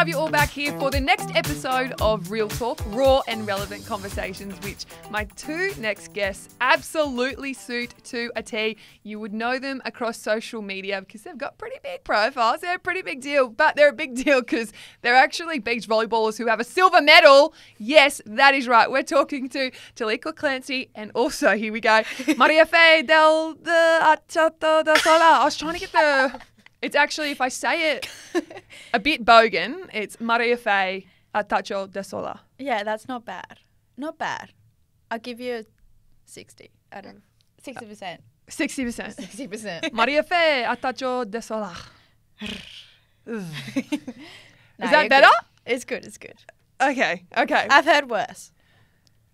have you all back here for the next episode of Real Talk, raw and relevant conversations, which my two next guests absolutely suit to a T. You would know them across social media because they've got pretty big profiles. They're a pretty big deal, but they're a big deal because they're actually beach volleyballers who have a silver medal. Yes, that is right. We're talking to Taliqua Clancy and also, here we go, Maria Fe del de Achato da Sola. I was trying to get the. It's actually, if I say it a bit bogan, it's Maria Fe Atacho de Sola. Yeah, that's not bad. Not bad. I'll give you a 60 out of 60%. 60%. 60%. Maria Fe Atacho de Sola. No, Is that better? Good. It's good. It's good. Okay, okay. I've heard worse.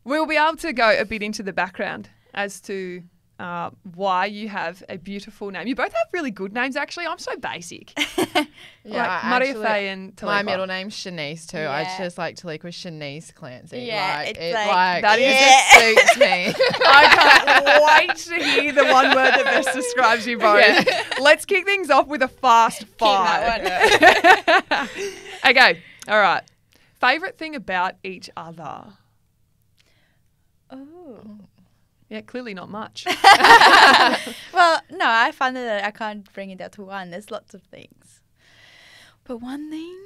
We'll be able to go a bit into the background as to uh, why you have a beautiful name. You both have really good names, actually. I'm so basic. Yeah, like Maria actually- Faye and Taliqua. My middle name's Shanice too. I just like Taliqua Shanice Clancy. Yeah, like, it's it, like- like, That it is- just suits me. I can't wait to hear the one word that best describes you both. Let's kick things off with a fast five. okay, all right. Favorite thing about each other? Oh. Yeah, clearly not much. Well, no, I find that I can't bring it down to one. There's lots of things. But one thing,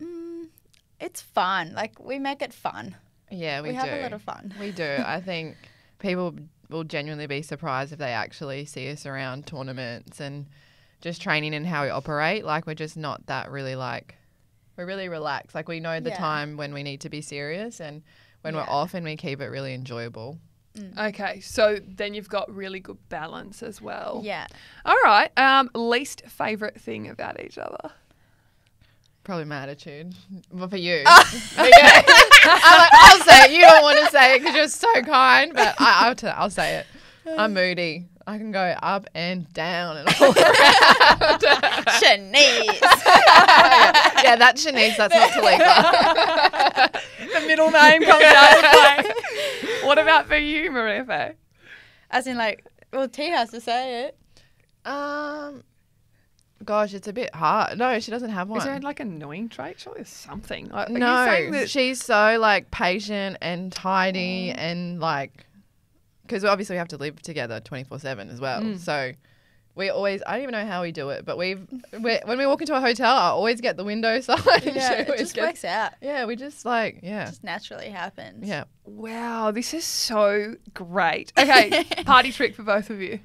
mm, it's fun. Like, we make it fun. yeah, we, We, do. have a lot of fun. We do. I think people will genuinely be surprised if they actually see us around tournaments and just training and how we operate. Like we're just not that really like we're really relaxed. Like we know the Yeah. time when we need to be serious and when we're off and we keep it really enjoyable. Okay, so then you've got really good balance as well. Yeah. All right. Um, least favorite thing about each other? Probably my attitude. Well, for you. But yeah. I'm like, I'll say it. You don't want to say it because you're so kind, but I, I'll, t- I'll say it. I'm moody. I can go up and down and all around. Shanice. yeah, yeah, that's Shanice. That's not Taliqua. the middle name comes out of play. What about for you, Maria Faye? As in, like, well, T has to say it. Um, gosh, it's a bit hard. No, she doesn't have one. Is there like an annoying trait? Surely there's something. Like, no, that- she's so like patient and tidy and like, because obviously we have to live together twenty four seven as well. Mm. So we always, I don't even know how we do it, but we've when we walk into a hotel, I always get the window side. Yeah, it just gets- works out. Yeah, we just like yeah, just naturally happens. yeah. Wow, this is so great. Okay, party trick for both of you.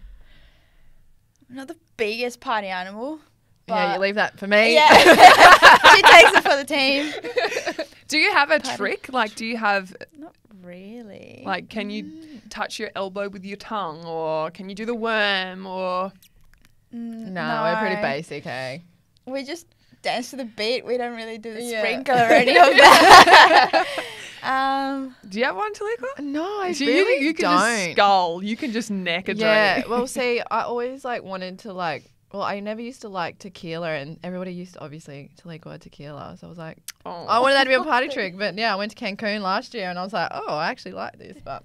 I'm not the biggest party animal. Yeah, you leave that for me. Yeah. she takes it for the team. Do you have a Party. trick? Like, do you have Not really. like, can you mm. touch your elbow with your tongue, or can you do the worm, or Mm, no, we're pretty basic, hey. We just dance to the beat. We don't really do the Yeah. sprinkle or any of that. um, do you have one, Taliqua? No, I So really you, you can don't. just skull. You can just neck a Yeah, drink. Yeah. well, see, I always like wanted to like. Well, I never used to like tequila, and everybody used to obviously to like go tequila. So I was like, Oh. I wanted that to be a party trick. But yeah, I went to Cancun last year, and I was like, oh, I actually like this, but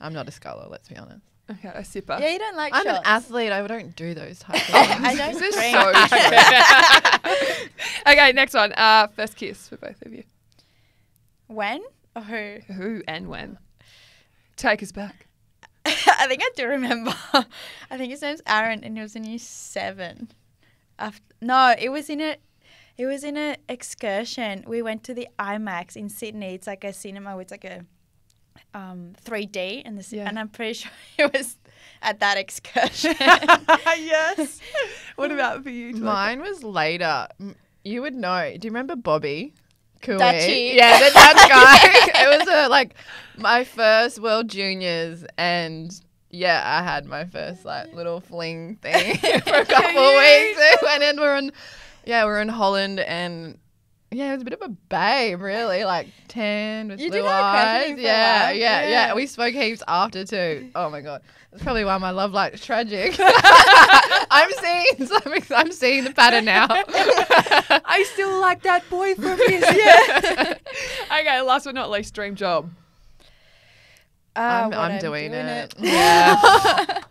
I'm not a scholar. Let's be honest. Okay, a sipper. yeah, you don't like I'm shots. an athlete. I don't do those types of things. I don't This is so true. okay, next one. Uh, first kiss for both of you. when? or who? Who and when? Take us back. I think I do remember. I think his name's Aaron, and he was in year seven. After, no, it was in a, it was in a excursion. We went to the IMAX in Sydney. It's like a cinema with like a, um, 3D, and this, Yeah. and I'm pretty sure it was at that excursion. yes. What about for you? Mine was later. You would know. Do you remember Bobby? Dutchy. Yeah, the Dutch guy. it was a, like my first World Juniors, and yeah, I had my first like little fling thing for a couple of weeks, and then we're in, yeah, we're in Holland, and yeah, it was a bit of a babe, really, like tan with You blue did have a crush on eyes. yeah, yeah, yeah, Yeah. We spoke heaps after too. Oh my god. That's probably why my love life's tragic. I'm seeing something. I'm seeing the pattern now. I still like that boy from his yeah. okay, last but not least, dream job. Ah, I'm, I'm doing, it. it. Yeah.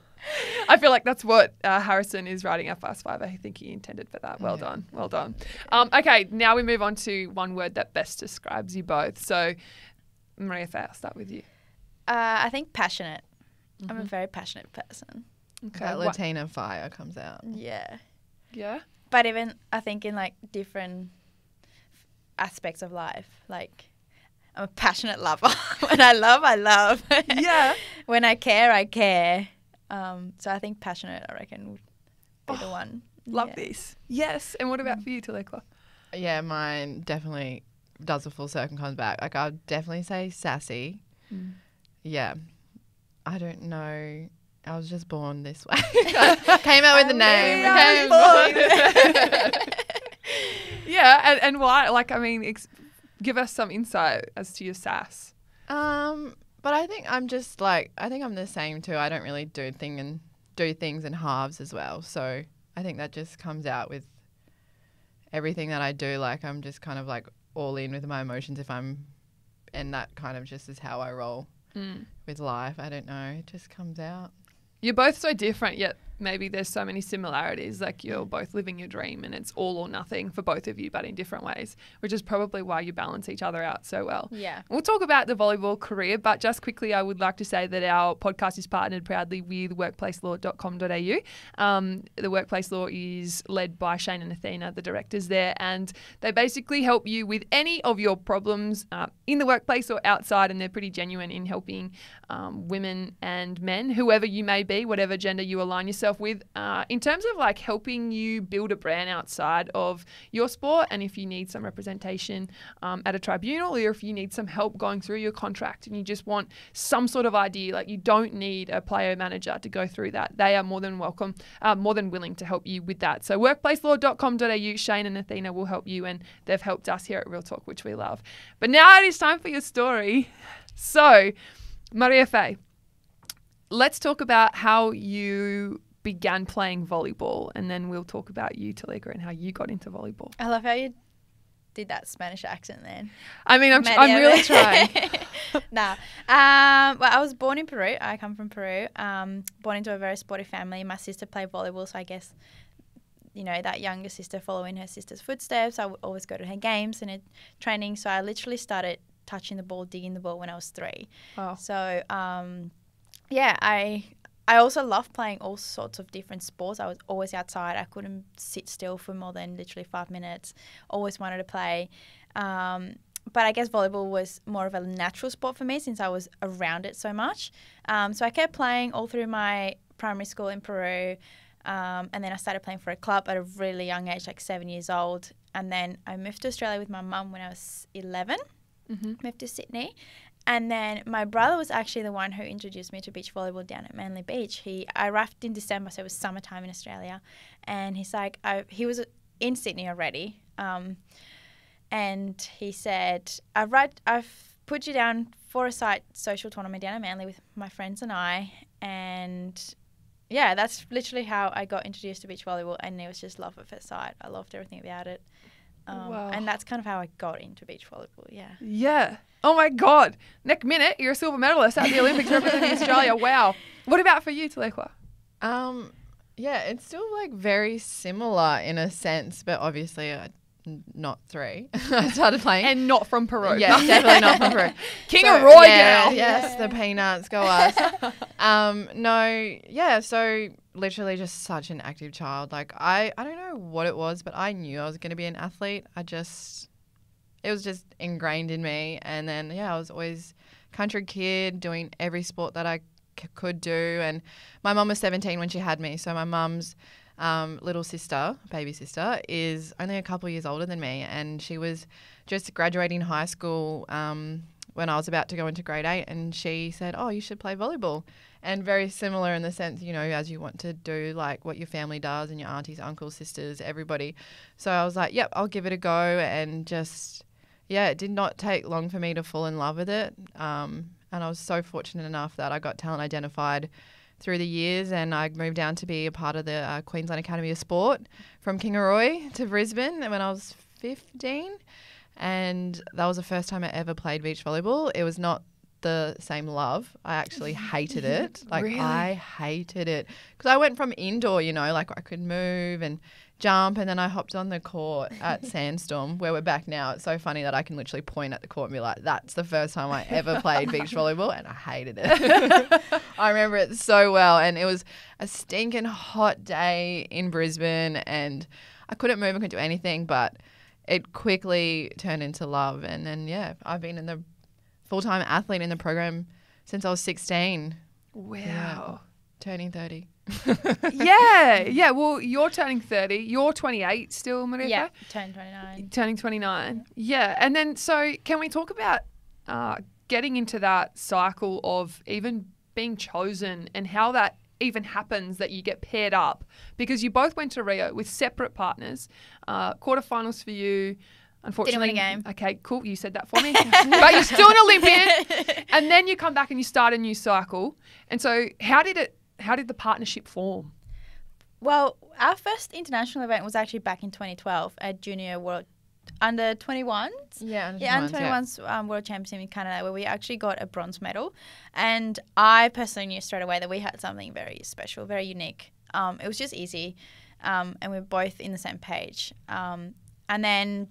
I feel like that's what uh, Harrison is writing our fast five. I think he intended for that. Well Yeah. done. Well done. Um, okay, now we move on to one word that best describes you both. So, Mariafe, I'll start with you. Uh, I think passionate. I'm Mm-hmm. a very passionate person. Okay. That wha- Latina fire comes out. Yeah. yeah. But even I think in like different aspects of life, like I'm a passionate lover. when I love, I love. Yeah. when I care, I care. Um, so I think passionate, I reckon, would be the one. Love Yeah. this. Yes. And what about for you, Taliqua? Yeah, mine definitely does a full circle and comes back. Like I'd definitely say sassy. Mm. Yeah. I don't know. I was just born this way. Came out with the name. I Came- yeah. And, and why? Like, I mean, ex- give us some insight as to your sass. Um, but I think I'm just like I think I'm the same too. I don't really do thing and do things in halves as well. So I think that just comes out with everything that I do. Like I'm just kind of like all in with my emotions if I'm, and that kind of just is how I roll mm. with life. I don't know. It just comes out. You're both so different, yet maybe there's so many similarities. Like you're both living your dream and it's all or nothing for both of you, but in different ways, which is probably why you balance each other out so well. Yeah. We'll talk about the volleyball career, but just quickly, I would like to say that our podcast is partnered proudly with workplacelaw.com.au. Um, the Workplace Law is led by Shane and Athena, the directors there, and they basically help you with any of your problems uh, in the workplace or outside, and they're pretty genuine in helping um, women and men, whoever you may be, whatever gender you align yourself with, uh, in terms of like helping you build a brand outside of your sport. And if you need some representation um, at a tribunal, or if you need some help going through your contract and you just want some sort of idea, like you don't need a player manager to go through that, they are more than welcome, uh, more than willing to help you with that. So, workplacelaw.com.au, Shane and Athena will help you, and they've helped us here at Real Talk, which we love. But now it is time for your story. So, Mariafe, let's talk about how you began playing volleyball, and then we'll talk about you, Taliqua, and how you got into volleyball. I love how you did that Spanish accent then. I mean, I'm. I'm really trying. nah. Um, well, I was born in Peru. I come from Peru. Um, born into a very sporty family. My sister played volleyball, so I guess, you know, that younger sister following her sister's footsteps. I would always go to her games and her training. So I literally started touching the ball, digging the ball when I was three. Wow. So, um, yeah, I I also love playing all sorts of different sports. I was always outside. I couldn't sit still for more than literally five minutes. Always wanted to play. Um, but I guess volleyball was more of a natural sport for me since I was around it so much. Um, so I kept playing all through my primary school in Peru. Um, and then I started playing for a club at a really young age, like seven years old. And then I moved to Australia with my mum when I was 11 Mhm. moved to Sydney. And then my brother was actually the one who introduced me to beach volleyball down at Manly Beach. He I arrived in December, so it was summertime in Australia, and he's like, I, he was in Sydney already, um, and he said, I've read, I've put you down for a site social tournament down at Manly with my friends and I, and yeah, that's literally how I got introduced to beach volleyball, and it was just love at first sight. I loved everything about it. Um, Wow. And that's kind of how I got into beach volleyball. Yeah. Yeah. Oh my God. Next minute, you're a silver medalist at the Olympics representing Australia. Wow. What about for you, Taliqua? Um, yeah, it's still like very similar in a sense, but obviously uh, not three. I started playing. And not from Peru. yeah, definitely not from Peru. King So, of Roy yeah, girl. Yes, the peanuts go us. um, no, yeah. So literally, just such an active child. Like I, I don't know what it was, but I knew I was going to be an athlete. I just, it was just ingrained in me. And then yeah, I was always country kid doing every sport that I c- could do. And my mum was 17 when she had me, so my mum's um, little sister, baby sister, is only a couple years older than me, and she was just graduating high school um, when I was about to go into grade eight, and she said, "Oh, you should play volleyball." And very similar in the sense, you know, as you want to do like what your family does and your aunties, uncles, sisters, everybody. So I was like, "Yep, I'll give it a go," and just yeah, it did not take long for me to fall in love with it. Um, and I was so fortunate enough that I got talent identified through the years, and I moved down to be a part of the uh, Queensland Academy of Sport from Kingaroy to Brisbane when I was 15. And that was the first time I ever played beach volleyball. It was not the same love. I actually hated it. Like Really? I hated it because I went from indoor, you know, like I could move and jump, and then I hopped on the court at Sandstorm, where we're back now. It's so funny that I can literally point at the court and be like, "That's the first time I ever played beach volleyball," and I hated it. I remember it so well, and it was a stinking hot day in Brisbane, and I couldn't move, I couldn't do anything, but it quickly turned into love, and then yeah, I've been in the full time athlete in the program since I was 16, Wow. turning 30. yeah, yeah. Well, you're turning 30. You're 28 still, Marika? Yeah, turn 29. Turning 29. Yeah. And then, so can we talk about uh, getting into that cycle of even being chosen and how that even happens that you get paired up? Because you both went to Rio with separate partners, uh, quarterfinals for you. Unfortunately, a game. Okay, cool. You said that for me, but you're still an Olympian. And then you come back and you start a new cycle. And so, how did it? How did the partnership form? Well, our first international event was actually back in 2012 at Junior World Under 21s. Yeah, under Yeah, under 21s um, World Championship in Canada, where we actually got a bronze medal. And I personally knew straight away that we had something very special, very unique. Um, it was just easy, um, and we were both in the same page. Um, and then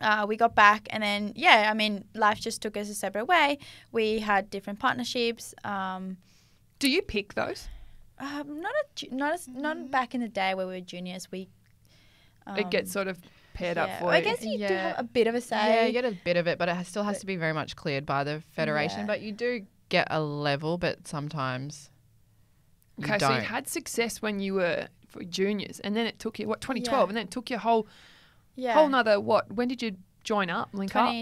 uh, we got back, and then yeah, I mean, life just took us a separate way. We had different partnerships. Um, Do you pick those? um, not a, not as, not back in the day where we were juniors. We it gets um, sort of paired yeah. up for I you. guess you do have a bit of a say. Yeah, you get a bit of it, but it still has to be very much cleared by the federation. Yeah. But you do get a level, but sometimes Okay, so don't. you had success when you were for juniors, and then it took you what 2012, Yeah. and then it took you a whole yeah. whole another what? When did you join up? Link up?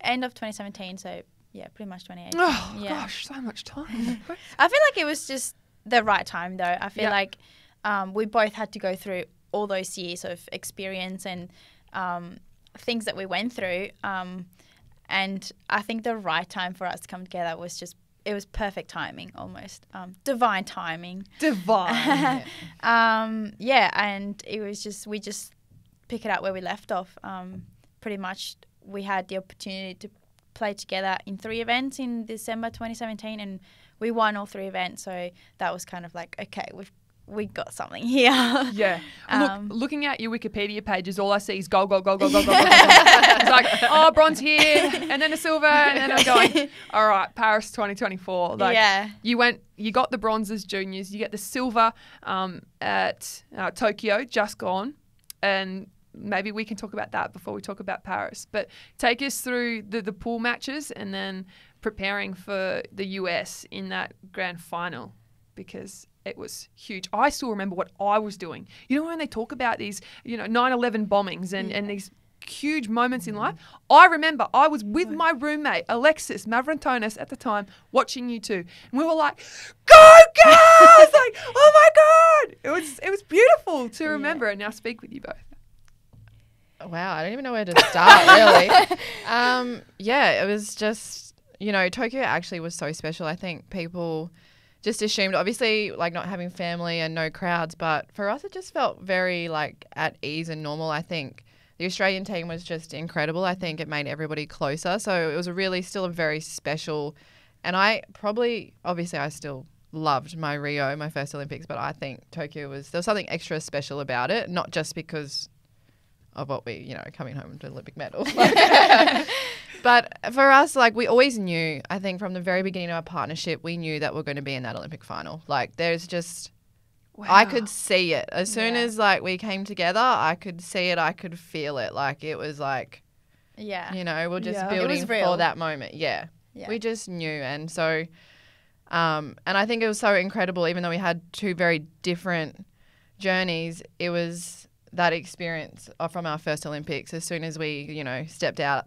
end of 2017 so yeah pretty much 2018 Oh yeah gosh, so much time. i feel like it was just the right time though i feel Yeah. like um, we both had to go through all those years of experience and um, things that we went through um, and i think the right time for us to come together was just it was perfect timing almost um, divine timing Divine. um, yeah, and it was just we just pick it up where we left off. Um, pretty much, we had the opportunity to play together in three events in December 2017, and we won all three events. So that was kind of like, okay, we've we got something here. Yeah. Look, Um, looking at your Wikipedia pages, all I see is gold, gold, gold, gold, gold, gold, gold. gold. it's like, oh, bronze here, and then a silver, and then I'm going, all right, Paris 2024. Like, yeah, you went, you got the bronzes juniors, you get the silver um, at uh, Tokyo, just gone, and maybe we can talk about that before we talk about Paris. But take us through the the pool matches and then preparing for the US in that grand final because it was huge. I still remember what I was doing. You know when they talk about these, you know, 9/11 bombings and and these huge moments in life. I remember I was with my roommate Alexis Mavrantonis at the time watching you two, and we were like, "Go girls!" like, "Oh my god!" It was it was beautiful to remember and now speak with you both. Wow, I don't even know where to start really. um, yeah, it was just you know Tokyo actually was so special. I think people just assumed obviously like not having family and no crowds, but for us it just felt very like at ease and normal. I think the Australian team was just incredible. I think it made everybody closer. So it was a really still a very special, and I probably obviously I still loved my Rio, my first Olympics, but I think Tokyo was there was something extra special about it, not just because of what we, you know, coming home to Olympic medal. but for us, like we always knew, I think from the very beginning of our partnership, we knew that we're going to be in that Olympic final. Like there's just, I could see it as soon Yeah. as like we came together. I could see it. I could feel it. Like it was like, yeah, you know, we're just Yeah. Building for that moment. Yeah. yeah. We just knew. And so, um, and I think it was so incredible, even though we had two very different journeys, it was that experience from our first Olympics. As soon as we, you know, stepped out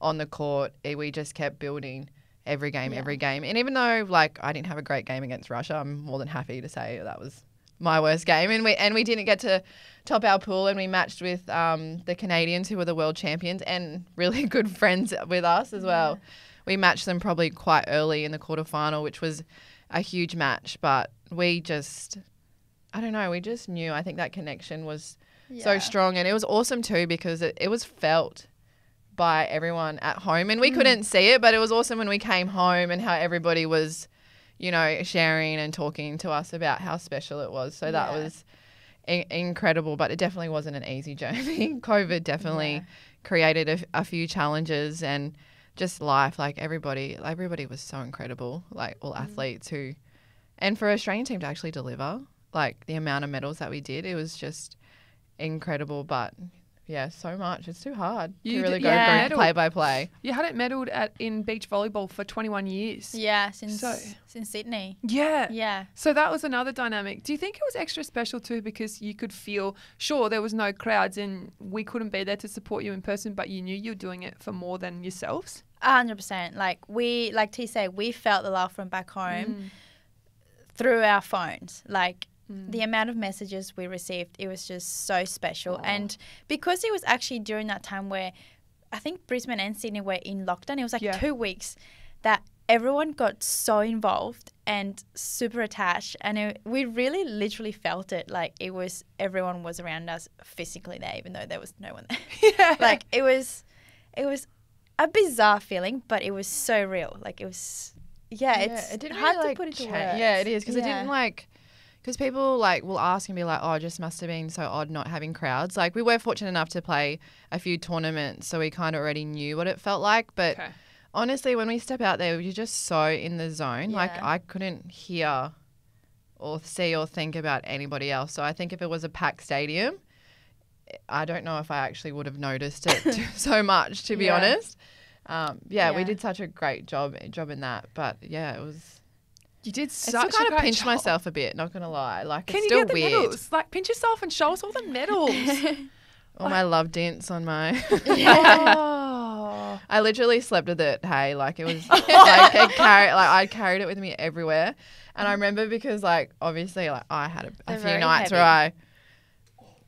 on the court, eh, we just kept building every game, Yeah. every game. And even though, like, I didn't have a great game against Russia, I'm more than happy to say that was my worst game. And we and we didn't get to top our pool, and we matched with um, the Canadians, who were the world champions and really good friends with us as well. We matched them probably quite early in the quarterfinal, which was a huge match. But we just, I don't know, we just knew. I think that connection was so strong, and it was awesome too because it, it was felt by everyone at home, and Mm. we couldn't see it, but it was awesome when we came home and how everybody was, you know, sharing and talking to us about how special it was. So that Yeah. was in- incredible, but it definitely wasn't an easy journey. COVID definitely Yeah. created a, a few challenges and just life. Like everybody, everybody was so incredible. Like all Mm. athletes who, and for Australian team to actually deliver, like the amount of medals that we did, it was just incredible. But yeah, so much. It's too hard You to really did- go yeah. through play by play. You had it medalled at in beach volleyball for 21 years. Yeah, since So- since Sydney. Yeah. Yeah. So that was another dynamic. Do you think it was extra special too because you could feel sure there was no crowds and we couldn't be there to support you in person, but you knew you were doing it for more than yourselves? Hundred percent. Like we, like T said, we felt the love from back home Mm. through our phones. Like Mm. the amount of messages we received, it was just so special. And because it was actually during that time where I think Brisbane and Sydney were in lockdown, it was like Yeah. two weeks that everyone got so involved and super attached. And it, we really literally felt it. Like it was, everyone was around us physically there, even though there was no one there. yeah. like it was, it was a bizarre feeling, but it was so real. Like it was, yeah, it's it didn't hard really, to like, put into cha- words. Yeah, it is because it didn't like because people like will ask and be like, "Oh, it just must have been so odd not having crowds." Like we were fortunate enough to play a few tournaments, so we kind of already knew what it felt like. But okay. honestly, when we step out there, you're just so in the zone. Like I couldn't hear or see or think about anybody else. So I think if it was a packed stadium, I don't know if I actually would have noticed it so much, to be Yeah. honest. Um, yeah, we did such a great job job in that. But yeah, it was. You did I such still a kind of pinch job. myself a bit. Not gonna lie, like Can it's you still weird. medals? Like pinch yourself and show us all the medals. All my love dents on my. oh. I literally slept with it. Hey, like it was like it carried, like I carried it with me everywhere. And I remember because like obviously like I had a, a few nights where I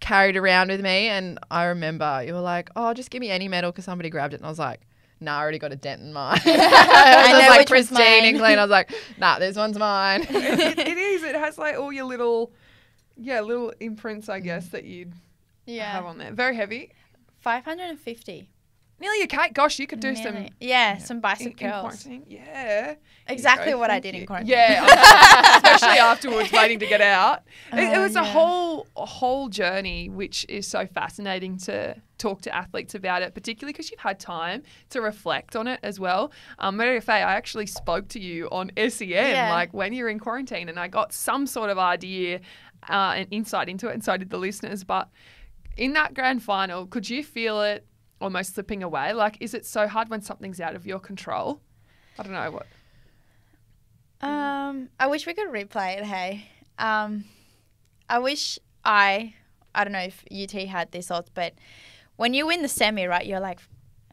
carried around with me, and I remember you were like, "Oh, just give me any medal because somebody grabbed it," and I was like. Nah, I already got a dent in mine. I know was like which one's pristine and clean. I was like, nah, this one's mine. it, it is. It has like all your little, yeah, little imprints, I guess, that you'd have on there. Very heavy. five hundred and fifty. Nearly a cake. Gosh, you could do some Nearly. yeah, some in, bicep in curls. quarantine. Yeah. Exactly what I did in quarantine. Yeah, especially afterwards, waiting to get out. It, it Oh, was a yeah. whole a whole journey, which is so fascinating to talk to athletes about it, particularly because you've had time to reflect on it as well. Um, Mariafe, I actually spoke to you on SEN, Yeah. like when you're in quarantine, and I got some sort of idea uh, and insight into it, and so did the listeners. But in that grand final, could you feel it almost slipping away? Like, is it so hard when something's out of your control? I don't know what. Um, I wish we could replay it. Hey, um, I wish I, I don't know if UT had this odds, but when you win the semi, right, you're like,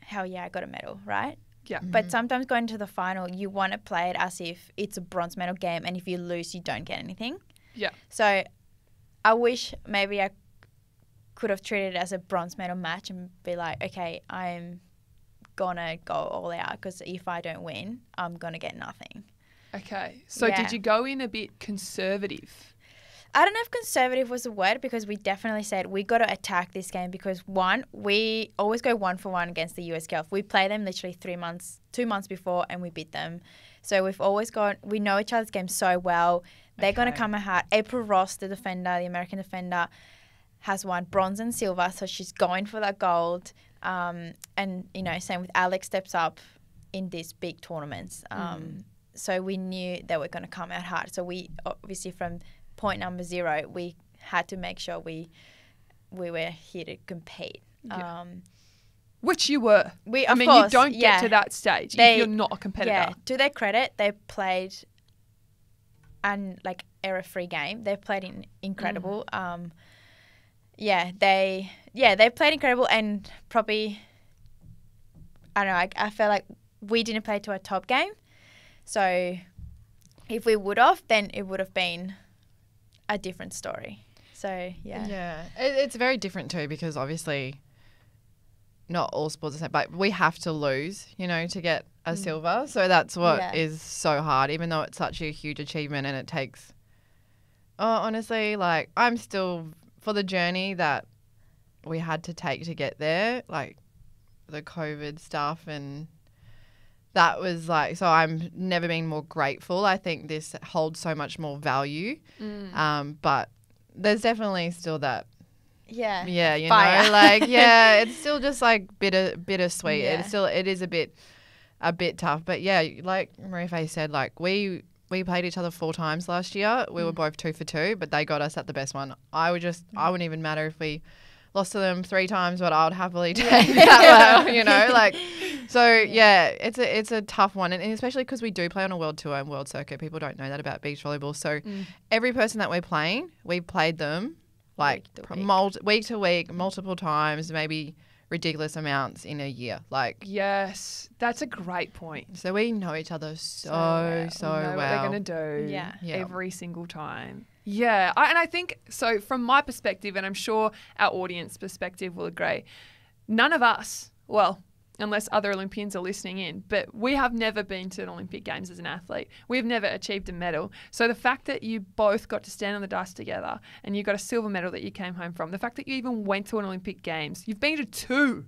hell yeah, I got a medal, right? Yeah. But sometimes going to the final, you want to play it as if it's a bronze medal game, and if you lose, you don't get anything. Yeah. So, I wish maybe I could have treated it as a bronze medal match and be like, okay, I'm gonna go all out because if I don't win, I'm gonna get nothing. Okay. So Yeah. did you go in a bit conservative? I don't know if conservative was the word because we definitely said we got to attack this game because one, we always go one for one against the US Gulf. We play them literally three months, two months before, and we beat them. So we've always got we know each other's game so well. They're going to come hard. April Ross, the defender, the American defender, has won bronze and silver, so she's going for that gold. Um, and you know, same with Alix steps up in these big tournaments. Um, So we knew they were going to come out hard. So we obviously from point number zero, we had to make sure we we were here to compete. Yeah. Um, Which you were. we, I mean, course, you don't get to that stage They- if you're not a competitor. Yeah, to their credit, they played an like error-free game. They played in incredible. Mm. Um, yeah, they yeah they played incredible and probably I don't know. I, I felt like we didn't play to our top game, so if we would have, then it would have been a different story. So yeah, Yeah, it, it's very different too because obviously not all sports are the same, but we have to lose, you know, to get a mm. silver. So that's what is Yeah. so hard, even though it's such a huge achievement and it takes. Oh, honestly, like I'm still for the journey that we had to take to get there. Like the COVID stuff and that was like so I'm never been more grateful. I think this holds so much more value. Mm. Um, but there's definitely still that Yeah. yeah, you Fire. know, like yeah, it's still just like bitter bittersweet. Yeah. It's still it is a bit a bit tough, but yeah, like Mariafe said, like we we played each other four times last year. We Mm. were both two for two, but they got us at the best one. I would just I wouldn't even matter if we lost to them three times, but I would happily take that. well, you know, like so yeah, it's a it's a tough one, and, and especially because we do play on a world tour and world circuit. People don't know that about beach volleyball. So Mm. every person that we're playing, we've played them like Week to week. mul- week to week, multiple times, maybe ridiculous amounts in a year. Like Yes, that's a great point. so, we know each other so well. so, We know well. what they're going to do Yeah. Yeah. every single time. Yeah, I, and I think so. From my perspective, and I'm sure our audience perspective will agree, none of us, well, unless other Olympians are listening in, but we have never been to an Olympic Games as an athlete. We've never achieved a medal. So the fact that you both got to stand on the dust together and you got a silver medal that you came home from, the fact that you even went to an Olympic Games, you've been to two,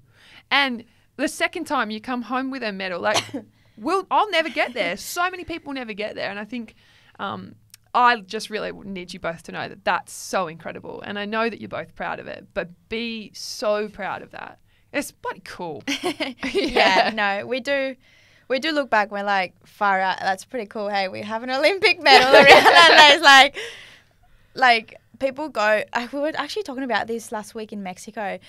and the second time you come home with a medal, like we'll, I'll never get there. So many people never get there, and I think. Um, I just really need you both to know that that's so incredible. And I know that you're both proud of it, but be so proud of that. It's bloody cool. yeah, no, we do. We do look back. We're like, far out. That's pretty cool. Hey, we have an Olympic medal around that. It's like, like people go. We were actually talking about this last week in Mexico.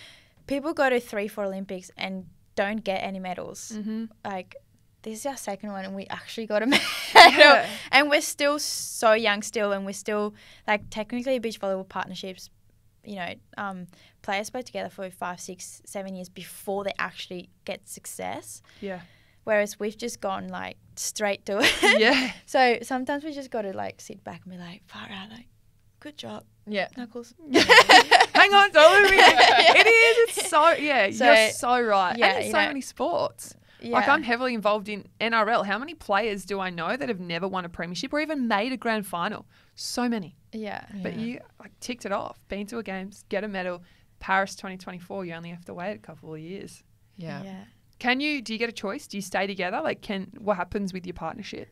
People go to three, four Olympics and don't get any medals. Mm-hmm. Like, this is our second one, and we actually got a medal. Yeah. And we're still so young, still, and we're still like technically beach volleyball partnerships. You know, um, players play together for five, six, seven years before they actually get success. Yeah. Whereas we've just gone like straight to it. Yeah. so sometimes we just got to like sit back and be like, far out, like, good job, Yeah. Knuckles. Hang on, don't leave me. It is. It's so, yeah, So, you're so right. yeah, and there's so know- many sports. Yeah. Like, I'm heavily involved in NRL. How many players do I know that have never won a premiership or even made a grand final? So many. Yeah. But Yeah. you like ticked it off. Been to a games, get a medal. Paris 2024, you only have to wait a couple of years. Yeah. Yeah. Can you? Do you get a choice? Do you stay together? Like, can what happens with your partnership?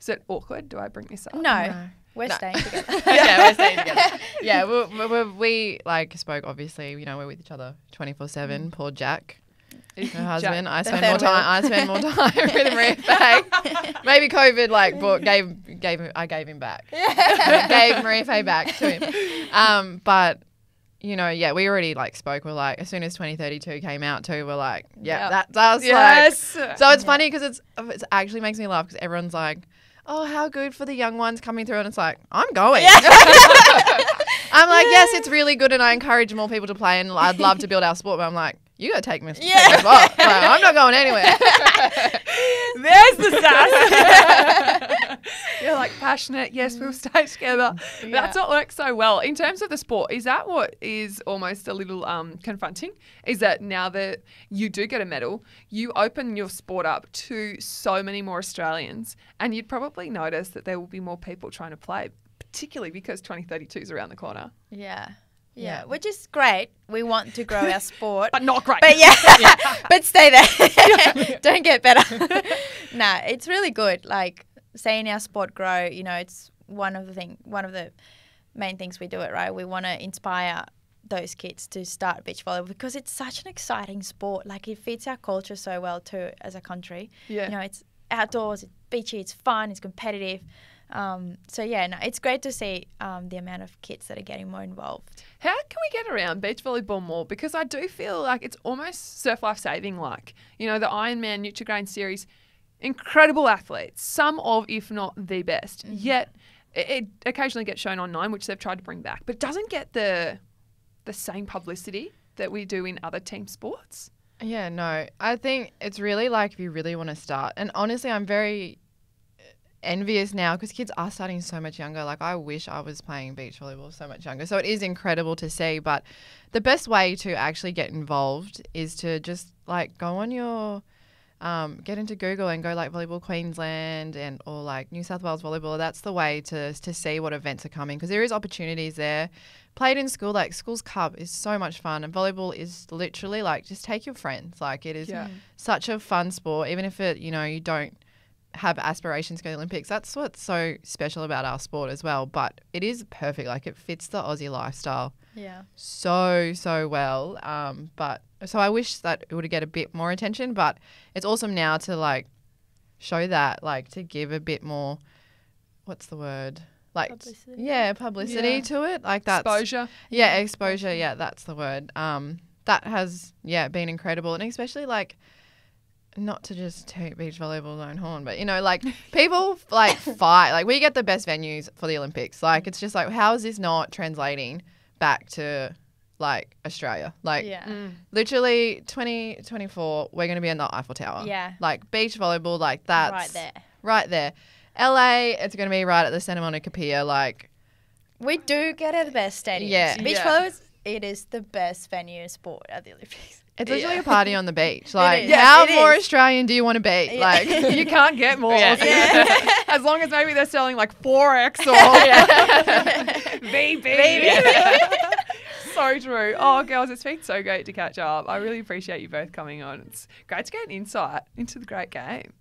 Is it awkward? Do I bring this up? No, No. we're No. staying together. yeah, we're staying together. Yeah, we, we, we, we like spoke. Obviously, you know, we're with each other twenty four seven. Mm. Poor Jack, her husband. I spend more time. I spend more time with Mariafe. Maybe COVID like brought, gave gave him, I gave him back. gave Mariafe back to him. Um, but you know, yeah, we already like spoke. We're like, as soon as twenty thirty two came out too, we're like, yeah, Yep. that does. Like, Yes. so it's funny because it's it actually makes me laugh because everyone's like, "Oh, how good for the young ones coming through," and it's like, I'm going. I'm like, yes, it's really good, and I encourage more people to play, and I'd love to build our sport. But I'm like, you gotta take me, Yeah. spot. Like, I'm not going anywhere. There's the sass. You're like passionate. Yes, we'll stay together. That's what works so well in terms of the sport. Is that what is almost a little um, confronting? Is that now that you do get a medal, you open your sport up to so many more Australians, and you'd probably notice that there will be more people trying to play, particularly because 2032 is around the corner. yeah. Yeah. Yeah. Which is great. We want to grow our sport. But not great. But yeah, but stay there. Don't get better. nah, it's really good. Like seeing our sport grow. You know, it's one of the thing, one of the main things we do it right. We want to inspire those kids to start beach volleyball because it's such an exciting sport. Like it fits our culture so well too as a country. Yeah. You know, it's outdoors, it's beachy, it's fun, it's competitive. Um, so yeah, no, it's great to see um, the amount of kids that are getting more involved. How can we get around beach volleyball more? Because I do feel like it's almost surf life saving like. You know, the Ironman Nutrigrain series, incredible athletes, some of, if not the best. Yet it, it occasionally gets shown on Nine, which they've tried to bring back, but doesn't get the the same publicity that we do in other team sports. Yeah, no. I think it's really like if you really want to start. And honestly, I'm very envious now because kids are starting so much younger. Like, I wish I was playing beach volleyball so much younger. So it is incredible to see. But the best way to actually get involved is to just like go on your um, get into Google and go like Volleyball Queensland and or like New South Wales Volleyball. That's the way to to see what events are coming because there is opportunities there. Played in school, like Schools Cup is so much fun, and volleyball is literally like just take your friends. Like it is Yeah. such a fun sport, even if it you know you don't have aspirations to go to the Olympics. That's what's so special about our sport as well. But it is perfect. Like it fits the Aussie lifestyle Yeah. so so well. Um, but so I wish that it would get a bit more attention. But it's awesome now to like show that, like to give a bit more. What's the word? Like Publicity. yeah, publicity Yeah. to it. Like that Exposure. yeah, exposure. Yeah, that's the word. Um, that has yeah been incredible, and especially like. Not to just toot beach volleyball's own horn, but you know, like people like fight. Like we get the best venues for the Olympics. Like it's just like, how is this not translating back to like Australia? Like yeah. Mm. literally 2024, we're going to be in the Eiffel Tower. Yeah. Like beach volleyball, like that's right there. Right there. LA, it's going to be right at the Santa Monica Pier. Like, We do get at the best stadiums. Yeah. Beach Yeah. volleyball, it is the best venue sport at the Olympics. it's literally Yeah. a party on the beach. Like, is. Yeah, how more is. Australian do you want to be? Yeah. Like, you can't get more. Yeah. Aussie. Yeah. as long as maybe they're selling like 4X or VB. so true. Oh, girls, it's been so great to catch up. I really appreciate you both coming on. It's great to get an insight into the great game.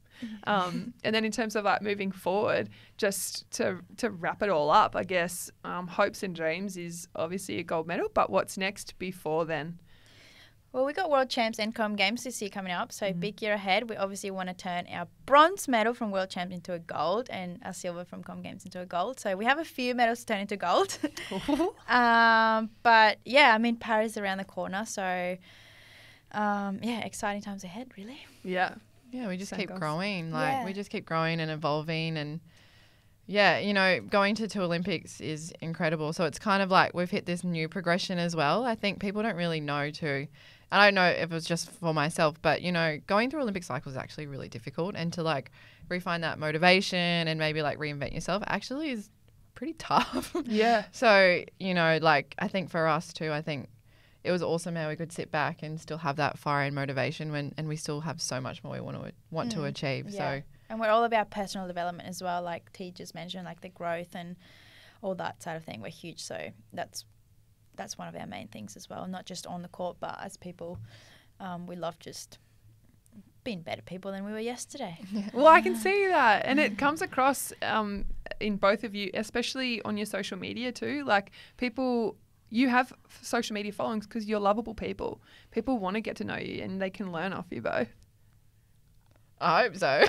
Um, and then in terms of like moving forward, just to to wrap it all up, I guess um, hopes and dreams is obviously a gold medal. But what's next before then? Well, we got World Champs and Comm Games this year coming up, Mm-hmm. so big year ahead. We obviously want to turn our bronze medal from World Champs into a gold and our silver from Comm Games into a gold. So we have a few medals to turn into gold. um, but yeah, I mean, Paris is around the corner, so um, yeah, exciting times ahead, really. yeah. Yeah, we just keep goals. growing. Like, Yeah. we just keep growing and evolving. And yeah, you know, going to two Olympics is incredible. So it's kind of like we've hit this new progression as well. I think people don't really know too. I don't know if it was just for myself, but you know, going through Olympic cycles is actually really difficult, and to like refine that motivation and maybe like reinvent yourself actually is pretty tough. Yeah. so you know, like I think for us too, I think it was awesome how we could sit back and still have that fire and motivation when, and we still have so much more we want to want to Mm, achieve. yeah. So And we're all about personal development as well, like T just mentioned, like the growth and all that side of thing. We're huge, so that's that's one of our main things as well. Not just on the court, but as people, um, we love just being better people than we were yesterday. Well, I can see that, and it comes across um, in both of you, especially on your social media too. Like people, you have social media followings because you're lovable people. People want to get to know you, and they can learn off you both. I hope so.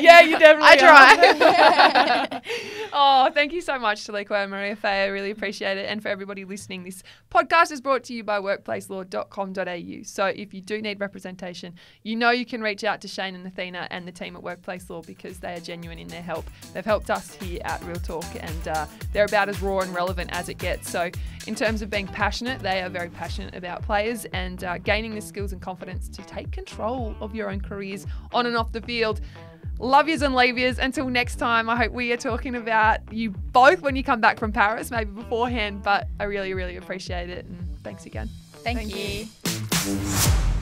yeah, you definitely. I try. oh, thank you so much, Taliqua and Mariafe. I really appreciate it. And for everybody listening, this podcast is brought to you by workplacelaw.com.au. So if you do need representation, you know you can reach out to Shane and Athena and the team at Workplace Law because they are genuine in their help. They've helped us here at Real Talk, and uh, they're about as raw and relevant as it gets. So in terms of being passionate, they are very passionate about players and uh, gaining the skills and confidence to take control of your own careers on and off the field. Love yous and leave yous. Until next time, I hope we are talking about you both when you come back from Paris, maybe beforehand. But I really, really appreciate it. And thanks again. Thank, Thank you. you.